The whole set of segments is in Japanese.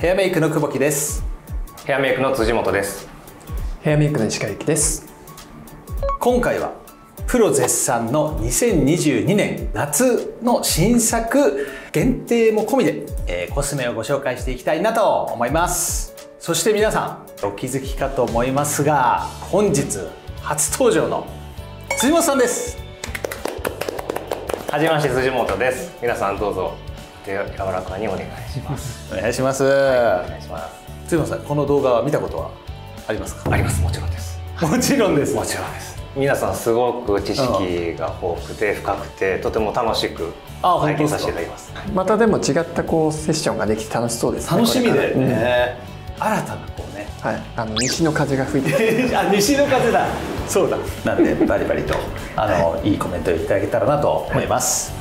ヘアメイクの久保木です。ヘアメイクの辻本です。ヘアメイクの石川由紀です。今回はプロ絶賛の2022年夏の新作限定も込みで、えーコスメをご紹介していきたいなと思います。そして皆さんお気づきかと思いますが本日初登場の辻本さんです。はじめまして辻本です。皆さんどうぞ。手柔らかにお願いします。お願いします、お願いします。辻本さんこの動画は見たことはありますか？あります。もちろんです。もちろんです。もちろんです。皆さんすごく知識が豊富で深くてとても楽しくあ拝見させていただきます。またでも違ったこうセッションができて楽しそうですね楽しみだよこれね、新たなこうね。はい。あの西の風が吹いて。あ西の風だ。そうだ。なんでバリバリとあの、い、いコメントをいただけたらなと思います、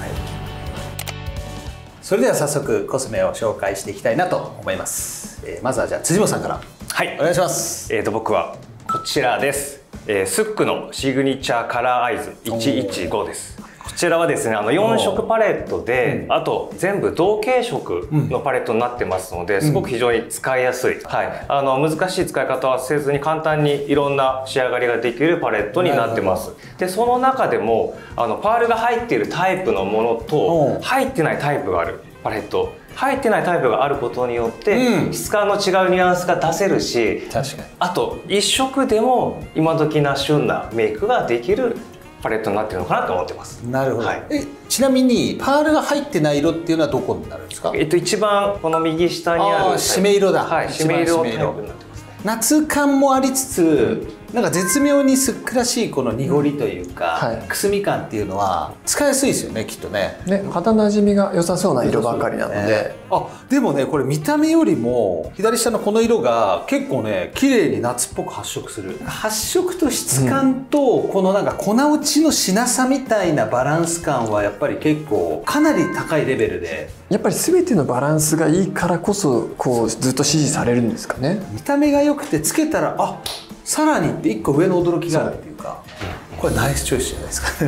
それでは早速コスメを紹介していきたいなと思います、えーまずはじゃあ辻本さんから。はい。お願いします。えー、と僕はこちらです、えー、スックのシグニチャーカラーアイズ115ですこちらはですねあの4色パレットで、あと全部同系色のパレットになってますので、すごく非常に使いやすい、はい、あの難しい使い方はせずに簡単にいろんな仕上がりができるパレットになってます。でその中でもあのパールが入っているタイプのものおとう入ってないタイプがあるパレット。入ってないタイプがあることによって、うん。質感の違うニュアンスが出せるし確かに。あと一色でも今時な旬なメイクができるパレットになってるのかなと思ってます。なるほど、はい。えちなみにパールが入ってない色っていうのはどこになるんですか？えっと一番この右下にある締め色だ。はい、一番締め色締め色。タイプになってますね。夏感もありつつなんか絶妙にすっくらしいこの濁りというか、はい。くすみ感っていうのは使いやすいですよねきっとね。ね肌なじみが良さそうな色ばかりなので、あでもねこれ見た目よりも左下のこの色が結構ね綺麗に夏っぽく発色する。発色と質感とこのなんか粉落ちのしなさみたいなバランス感はやっぱり結構かなり高いレベルで。やっぱり全てのバランスがいいからこそこうずっと支持されるんですかね。見た目が良くてつけたらあさらにって一個上の驚きがあるっていうかこれナイスチョイスじゃないですか。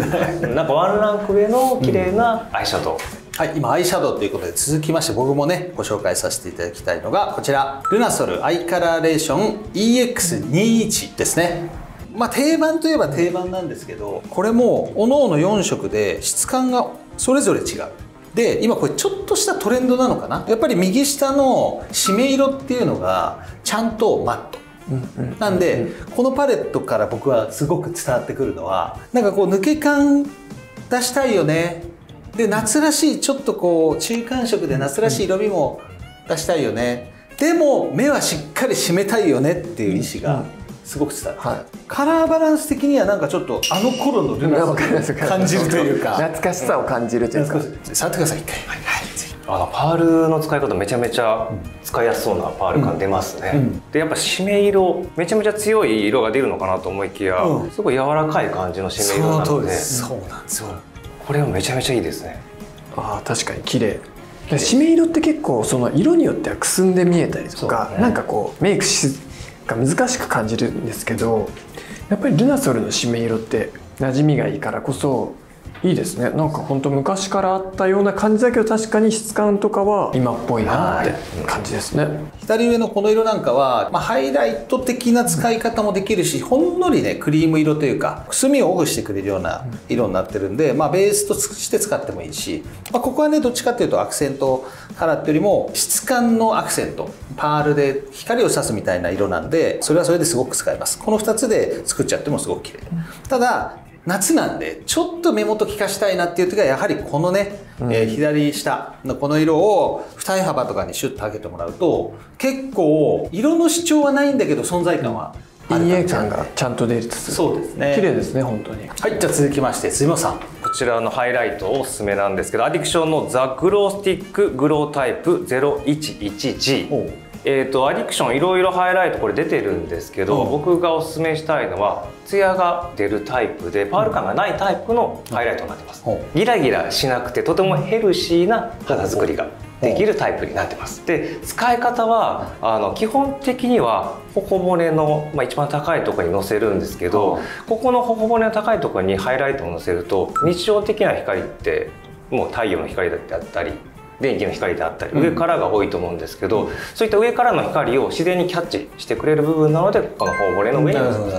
ね なんかワンランク上の綺麗なアイシャドウ。はい、今アイシャドウということで続きまして僕もねご紹介させていただきたいのがこちら。ルナソルアイカラーレーション EX21 ですね。まあ定番といえば定番なんですけどこれも各々4色で質感がそれぞれ違う。で今これちょっとしたトレンドなのかな。やっぱり右下の締め色っていうのがちゃんとマットなんでこのパレットから僕はすごく伝わってくるのはなんかこう抜け感出したいよね。で夏らしいちょっとこう中間色で夏らしい色味も出したいよね。でも目はしっかり締めたいよね。っていう意思がすごく伝わる、はい。カラーバランス的にはなんかちょっとあの頃のルナスを感じるというか。懐かしさを感じるというか、触ってください一回。はい、あのパールの使い方めちゃめちゃ使いやすそうなパール感出ますね、うん。でやっぱ締め色めちゃめちゃ強い色が出るのかなと思いきや、うん。すごい柔らかい感じの締め色なそのでそうなんです。よこれはめちゃめちゃいいですね。ああ確かに綺麗。で締め色って結構その色によってはくすんで見えたりとか、ね。なんかこうメイクしが難しく感じるんですけどやっぱりルナソルの締め色って馴染みがいいからこそいいですね。なんか本当昔からあったような感じだけど確かに質感とかは今っぽいなって感じですね、左上のこの色なん。かは、まあ、ハイライト的な使い方もできるしほんのりねクリーム色というかくすみをオフしてくれるような色になってるんで、まあ、ベースとして使ってもいいし、まあ、ここはねどっちかっていうとアクセントカラーっていうよりも質感のアクセントパールで光を差すみたいな色なんでそれはそれですごく使えます。この2つで作っちゃってもすごく綺麗。ただ夏なんでちょっと目元効かしたいなっていう時はやはりこのね、えー左下のこの色を二重幅とかにシュッと上げてもらうと結構色の主張はないんだけど存在感はある EA じ感がちゃんと出るつつ。そうですね。綺麗ですね本当に。はいじゃあ続きまして辻本さん。こちらのハイライトおすすめなんですけどアディクションのザ・グロースティックグロータイプ 0111G おうえー、とアディクションいろいろハイライトこれ出てるんですけど、うん。僕がおすすめしたいのはツヤが出るタイプでパール感がないタイプのハイライトになってます、ほギラギラしなくてとてもヘルシーな肌作りができるタイプになってます。で使い方はあの基本的には頬骨の、まあ、一番高いところにのせるんですけど、ここの頬骨の高いところにハイライトをのせると日常的な光ってもう太陽の光だったり電気の光であったり上からが多いと思うんですけど、そういった上からの光を自然にキャッチしてくれる部分なのでこの頬骨の上に。なるほど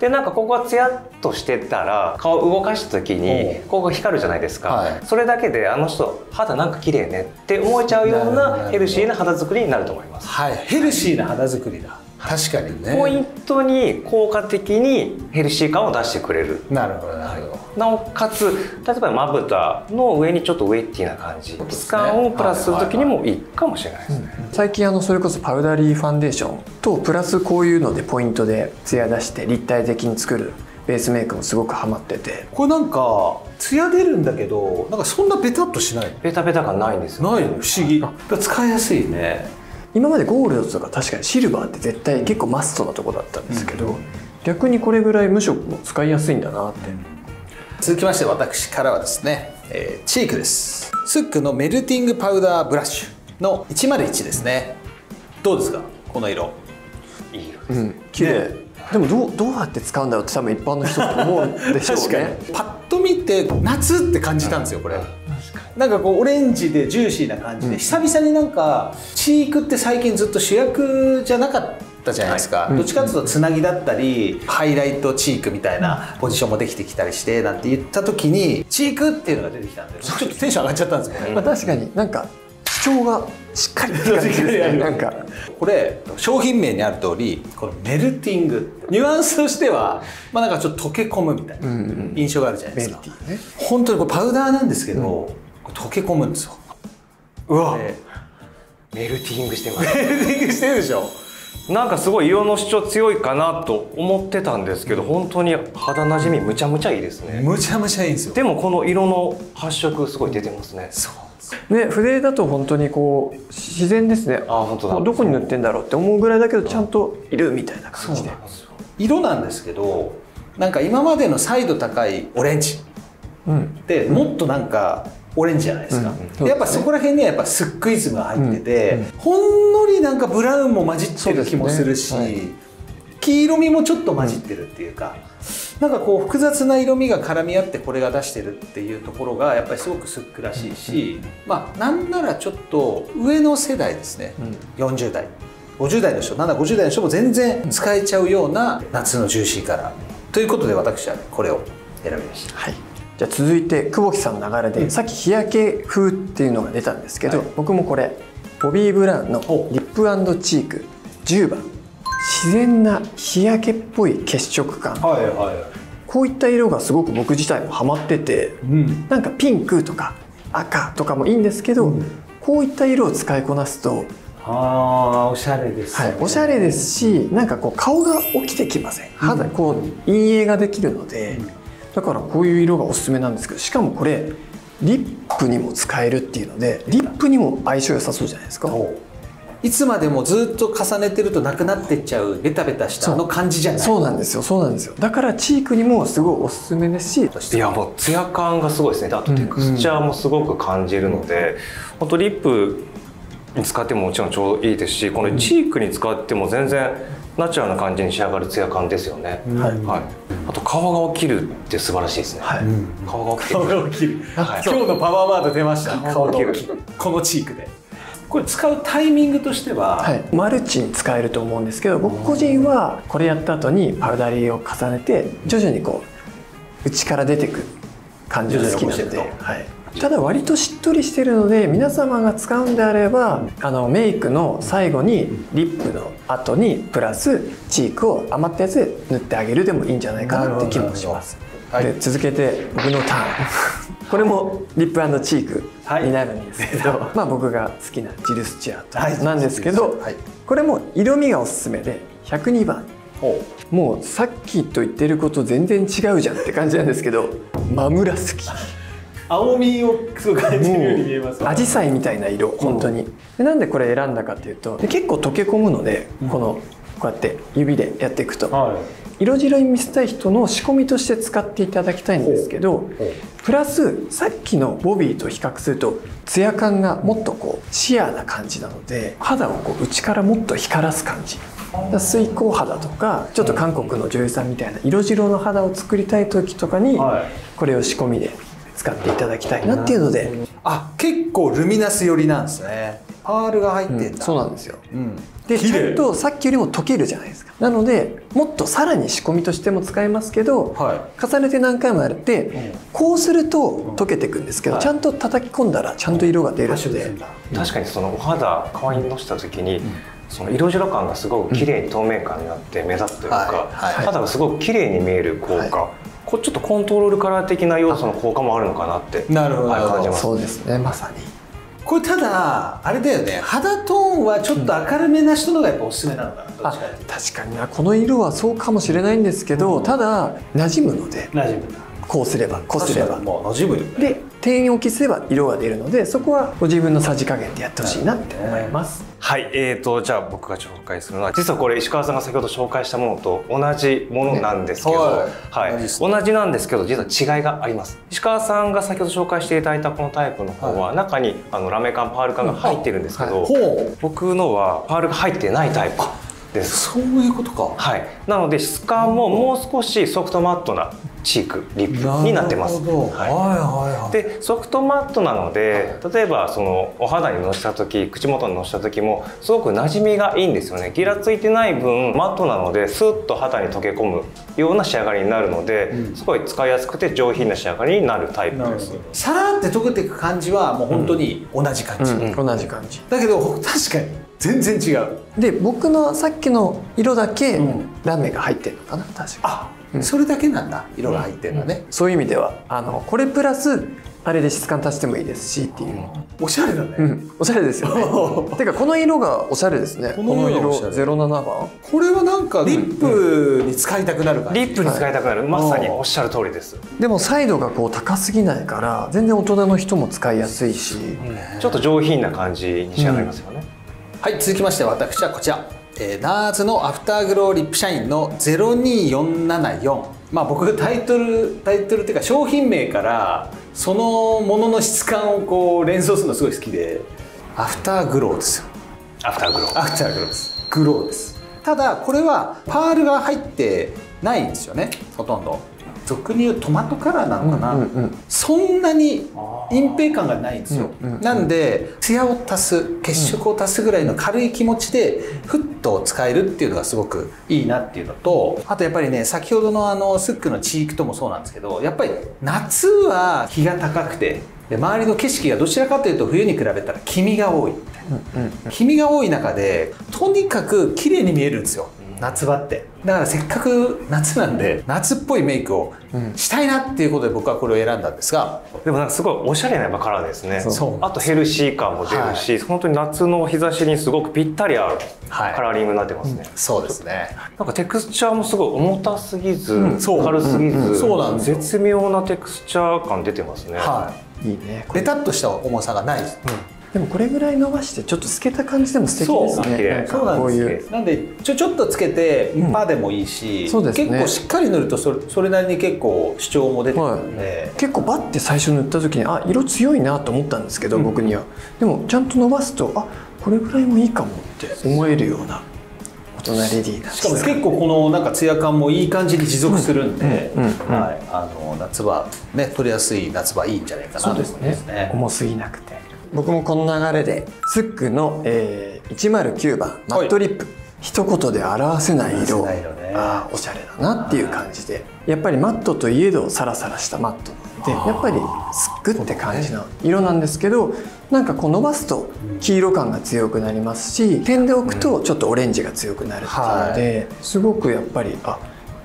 でなんかここがツヤっとしてたら顔動かした時にここが光るじゃないですか、はい。それだけであの人肌なんか綺麗ねって思えちゃうようなヘルシーな肌作りになると思います。はい。ヘルシーな肌作りだ。確かにね。ポイントに効果的にヘルシー感を出してくれる。なるほどなるほど、なおかつ例えばまぶたの上にちょっとウェッティな感じ質感をプラスする時にもいい。かもしれないですね、最近あのそれこそパウダリーファンデーションとプラスこういうのでポイントでツヤ出して立体的に作るベースメイクもすごくハマってて。これなんかツヤ出るんだけどなんかそんなベタっとしないベタベタ感ないんですよ。ないの？不思議。使いやすいね。今までゴールドとか確かにシルバーって絶対結構マストなとこだったんですけど、逆にこれぐらい無色も使いやすいんだなって、続きまして私からはですね、えーチークです。スックのメルティングパウダーブラッシュの101ですね。どうですか？この色。いい色うん綺麗、でもどうどうやって使うんだろうって多分一般の人って思うんでしょうね。パッと見て夏って感じたんですよこれ。なんかこうオレンジでジューシーな感じで、久々になんかチークって最近ずっと主役じゃなかったじゃないですか、どっちかっていうとつなぎだったりハイライトチークみたいなポジションもできてきたりしてなんて言った時にチークっていうのが出てきたんでちょっとテンション上がっちゃったんですよねまあ、確かになんか主張がしっかりって感じ ですね。なんかこれ商品名にある通りこのメルティング。ニュアンスとしてはまあなんかちょっと溶け込むみたいな印象があるじゃないですか、メルティね。本当にこれパウダーなんですけど、これ溶け込むんですよ。うわ。でメルティングしてます。メルティングしてるでしょなんかすごい色の主張強いかなと思ってたんですけど本当に肌なじみむちゃむちゃいいですね。むちゃむちゃいいんですよ。でもこの色の発色すごい出てますね。そう。ね筆だと本当にこう自然ですね。あ本当だ。どこに塗ってんだろうって思うぐらいだけどちゃんといるみたいな感じで色なんですけどなんか今までのサイド高いオレンジうん。ってもっとなんかオレンジじゃないですか、うんでやっぱそこら辺にはやっぱスックイズムが入ってて、ほんのりなんかブラウンも混じってる気もするしそうですね。黄色みもちょっと混じってるっていうか、なんかこう複雑な色味が絡み合ってこれが出してるっていうところがやっぱりすごくスックらしいし、まあなんならちょっと上の世代ですね、40代。50代の人。750代の人も全然使えちゃうような夏のジューシーカラー。ということで私はこれを選びました。はいじゃあ続いて久保木さんの流れで、さっき日焼け風っていうのが出たんですけど、はい。僕もこれボビー・ブラウンのリップチーク10番。自然な日焼けっぽい血色感。はいはこういった色がすごく僕自体もハマっててい。うん。なんかピンクとか赤とかもいいんですけど、うん。こういった色を使いこなすと、ああ、おしゃれです、はい、おしゃれですしなんかこう顔が起きてきません？肌こう陰影ができるので、だからこういう色がおすすめなんですけどしかもこれリップにも使えるっていうのでリップにも相性良さそうじゃないですか。いつまでもずっと重ねてるとなくなってっちゃうベタベタしたあの感じじゃない？そう。なんですよ。そうなんですよ。だからチークにもすごいおすすめですし。いやもうツヤ感がすごいですね。であとテクスチャーもすごく感じるので、本当リップに使ってももちろんちょうどいいですしこのチークに使っても全然ナチュラルな感じに仕上がるツヤ感ですよね、はい。あと顔が起きるって素晴らしいですね、はい。顔が起きて顔が起きる、はい。今日のパワーワード出ました。顔が起きる。このチークで。これ使うタイミングとしては、はい、マルチに使えると思うんですけど僕個人はこれやった後にパウダリーを重ねて徐々にこう内から出てく感じが好きなので、はい、ただ割としっとりしてるので皆様が使うんであればあのメイクの最後にリップの後にプラスチークを余ったやつで塗ってあげるでもいいんじゃないかなって気もします。はい。で続けて僕のターン。これもリップチークになるんですけど、まあ僕が好きなジルスチュアートなんですけど、はい。これも色味がおすすめで102番。ほもうさっきと言ってること全然違うじゃんって感じなんですけど真紫青みをそう感じるように見えます。アジサイみたいな色本当に。でなんでこれ選んだかっていうとで結構溶け込むのでこのこうやって指でやっていくと。は色白に見せたい人の仕込みとして使っていただきたいんですけどプラスさっきのボビーと比較するとツヤ感がもっとこうシアーな感じなので肌をこう内からもっと光らす感じ。水光肌とかちょっと韓国の女優さんみたいな色白の肌を作りたい時とかにはい。これを仕込みで使っていただきたいな。っていうので、あ結構ルミナス寄りなんですね。パールが入ってんだ、そうなんですよ。うん。でちゃんとさっきよりも溶けるじゃないですか。なのでもっとさらに仕込みとしても使えますけど、は重ねて何回もやって、こうすると溶けていくんですけど、はい。ちゃんと叩き込んだらちゃんと色が出るので、確かにそのお肌顔にのした時に、その色白感がすごく綺麗に透明感になって目立つというか、はい。はい。肌がすごく綺麗に見える効果、はちょっとコントロールカラー的な要素の効果もあるのかなってなるほど。はい感じます。そうですねまさに。これただあれだよね。肌トーンはちょっと明るめな人のがやっぱおすすめなのかな、うと。確かにな。この色はそうかもしれないんですけど、ただ馴染むので。馴染むこうすればこうすれば。もう馴染むよね。で点置きすれば色が出るのでそこはご自分のさじ加減でやってほしいなって思います、はい、えー、とじゃあ僕が紹介するのは実はこれ石川さんが先ほど紹介したものと同じものなんですけど、ねははい。い同じなんですけど実は違いがあります。石川さんが先ほど紹介していただいたこのタイプの方は、中にあのラメ缶パール缶が入ってるんですけど、ほう。僕のはパールが入ってないタイプです。そういうことか。はい、なので質感ももう少しソフトマットなチークリップになってます。るほどはい。はいはいはい。でソフトマットなので例えばそのお肌にのした時口元にのした時もすごく馴染みがいいんですよね。ギラついてない分マットなのでスッと肌に溶け込むような仕上がりになるので、うん。すごい使いやすくて上品な仕上がりになるタイプです。さらって溶けていく感じはもう本当に同じ感じ、うん。同じ感じ。だけど確かに全然違う。で僕のさっきの色だけうん。ラメが入ってるのかな確か。あ、それだけなんだ色が入ってるのはね、そういう意味では。あのこれプラスあれで質感足してもいいですしっていう、おしゃれだね、うん、おしゃれですよね。てかこの色がおしゃれですね。この色がおしゃれ。07番？これはなんかリップに使いたくなる感じ、リップに使いたくなる、まさにおっしゃる通りです。でもサイドがこう高すぎないから全然大人の人も使いやすいし、ちょっと上品な感じに仕上がりますよね、はい続きまして私はこちら、えー、ナーズのアフターグローリップシャインの02474まあ僕タイトルタイトルっていうか商品名からそのものの質感をこう連想するのすごい好きで。アフターグローですよ。アフターグロー。アフターグローです。グローです。ただこれはパールが入ってないんですよねほとんど俗に言うトマトカラーなのかな、うんうんそんなに隠蔽感がないんですよ、うんうんうん。なんで艶を足す血色を足すぐらいの軽い気持ちでふっと使えるっていうのがすごくいいなっていうのとあとやっぱりね先ほどのあのスックのチークともそうなんですけどやっぱり夏は日が高くてで周りの景色がどちらかというと冬に比べたら黄身が多い黄身が多い中でとにかく綺麗に見えるんですよ夏場って。だからせっかく夏なんで夏っぽいメイクをしたいなっていうことで僕はこれを選んだんですが。でもなんかすごいおしゃれなやっぱカラーですね。そう。あとヘルシー感も出るし、本当に夏の日差しにすごくぴったり合うはい。カラーリングになってますね、そうですね。なんかテクスチャーもすごい重たすぎず、う軽すぎず、うん。うんそうなんですよ。絶妙なテクスチャー感出てますね、はい。いいね。これ。ベタっとした重さがないです、でもこれぐらい伸ばしてちょっと透けた感じでも素敵ですね。そう。なんこうですいうなんでちょちょっとつけてパでもいいし、そうですね結構しっかり塗るとそれそれなりに結構主張も出てくるんで、結構バッて最初塗った時にあ色強いなと思ったんですけど、僕には。でもちゃんと伸ばすとあこれぐらいもいいかもって思えるような大人レディーなしかも結構このなんかツヤ感もいい感じに持続するんで、うんうんうん。はい、あの夏場ね取りやすい夏場いいんじゃないかなと思いますね。重すぎなくて僕もこの流れでスックの、えー、109番マットリップ、一言で表せない色。ね。あーおしゃれだなっていう感じで。やっぱりマットといえどサラサラしたマット。でやっぱりスックって感じの色なんですけどなんかこう伸ばすと黄色感が強くなりますし点で置くとちょっとオレンジが強くなるっていうので、すごくやっぱりあ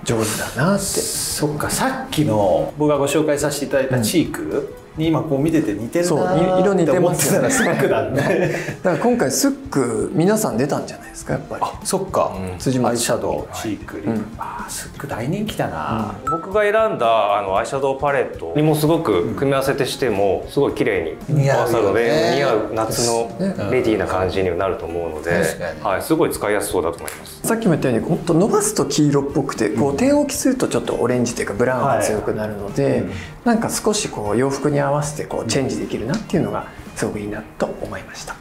上手だなって。そっかさっきの僕がご紹介させていただいたチークに今こう見てて似てるなそうー色似ってますよね。スックだね。だから今回スック皆さん出たんじゃないですかやっぱり。あそっか、辻本アイシャドウチークリップ、うん。あースック大人気だな、僕が選んだあのアイシャドウパレットにもすごく組み合わせてしてもすごい綺麗に似合わさるので似合う夏のね。レディーな感じにはなると思うので、はい、すごい使いやすそうだと思います。さっきも言ったように本当伸ばすと黄色っぽくてこう点置きするとちょっとオレンジというかブラウンが強くなるので、なんか少しこう洋服に合わせてこうチェンジできるなっていうのがすごくいいなと思いました。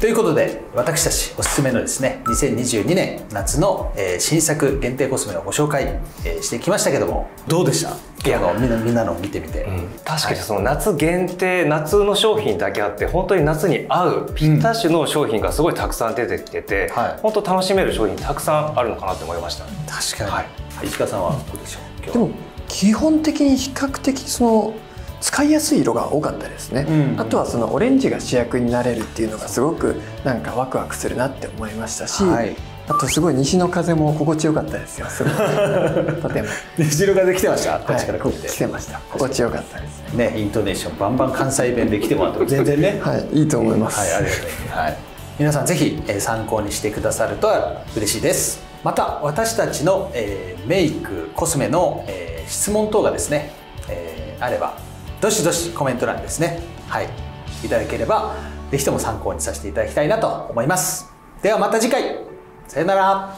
ということで私たちおすすめのですね2022年夏の、えー新作限定コスメのご紹介、えーしてきましたけどもどうでした？いやみんなみんなの見てみて、確かに。その夏限定夏の商品だけあって本当に夏に合うぴったしの商品がすごいたくさん出てきてて、はい。本当楽しめる商品たくさんあるのかなって思いました。確かに、はい。石川さんはどうでしょう？今日は。でも基本的に比較的その使いやすい色が多かったですね、うん。あとはそのオレンジが主役になれるっていうのがすごくなんかワクワクするなって思いましたし、はい。あとすごい西の風も心地よかったですよ。すごいとても。後ろができてました？こっちからはい、来て、来てました。心地よかったです。ねねイントネーションバンバン関西弁で来てもらっても全然ね。はい。いいと思います、はい、ありがとうございます。はい。皆さんぜひ、えー参考にしてくださると嬉しいです。また私たちの、えーメイクコスメの、えー質問等がですね、えーあればどしどしコメント欄ですねはいいただければぜひとも参考にさせていただきたいなと思います。ではまた次回さよなら。